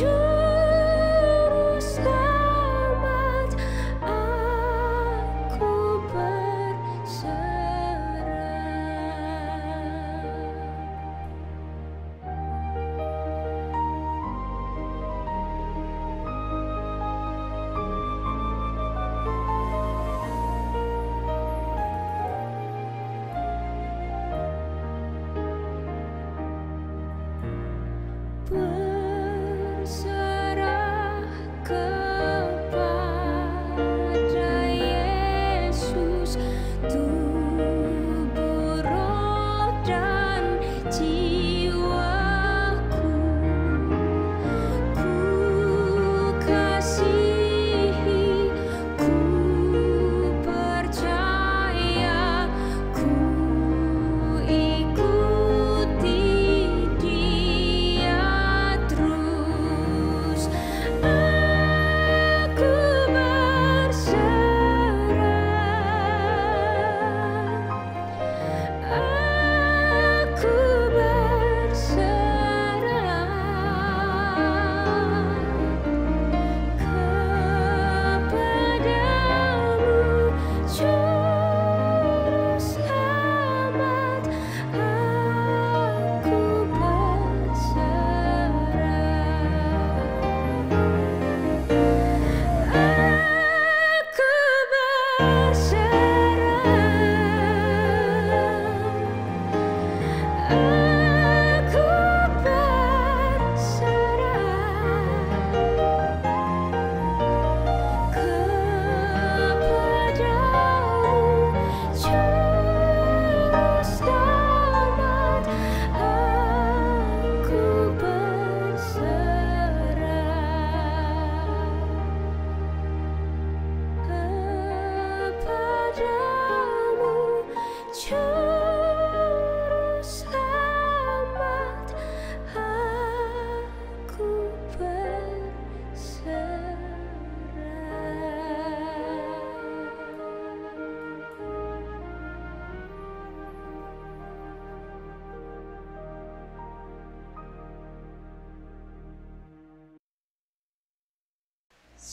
you.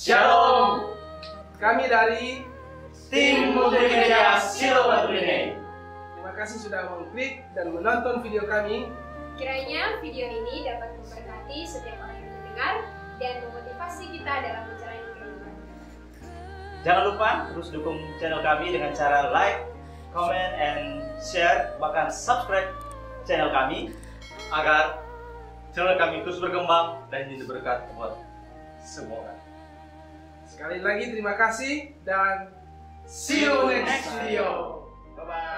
Shalom. Kami dari Tim Multimedia Silo Batu ini. Terima kasih sudah mengklik dan menonton video kami. Kiranya video ini dapat memberkati setiap orang yang mendengar dan memotivasi kita dalam menjalani kehidupan. Jangan lupa terus dukung channel kami dengan cara like, comment, and share, bahkan subscribe channel kami agar channel kami terus berkembang dan jadi berkat buat semua orang. Sekali lagi terima kasih dan see you next video. Bye bye.